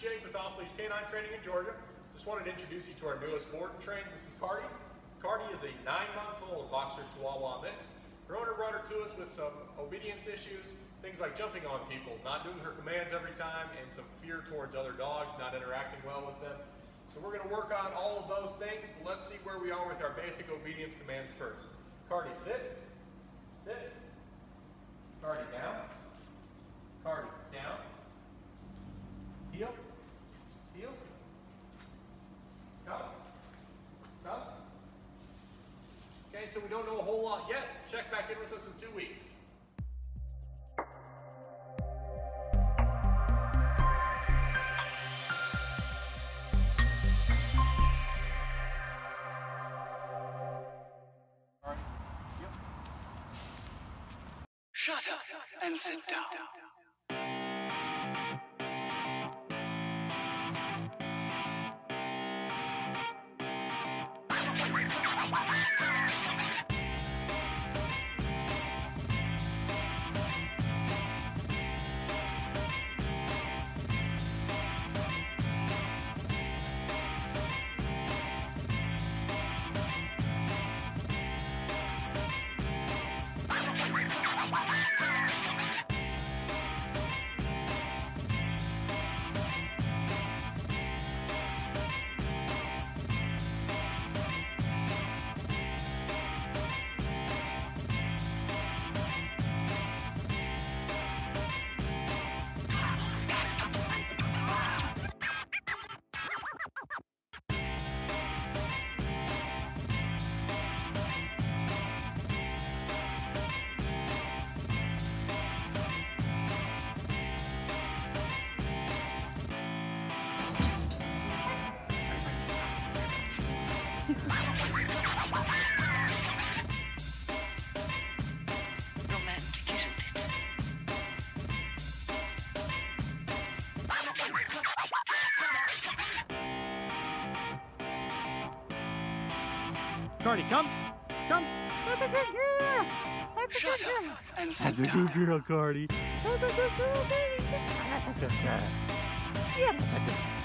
Jake with Off Leash Canine Training in Georgia. Just wanted to introduce you to our newest board and train. This is Cardi. Cardi is a nine-month-old boxer Chihuahua mix. Her owner brought her to us with some obedience issues, things like jumping on people, not doing her commands every time, and some fear towards other dogs, not interacting well with them. So we're going to work on all of those things, but let's see where we are with our basic obedience commands first. Cardi, sit. Sit. Cardi, down. Cardi, down. Heel. Heel. Come. Come. Okay, so we don't know a whole lot yet. Check back in with us in two weeks. Shut up and sit down. Romantic, isn't Cardi, come! Come! That's a good girl! That's a Shut good girl! up and That's sit a good girl, Cardi! That's a good girl, baby! That's a good girl! Yeah, that's a good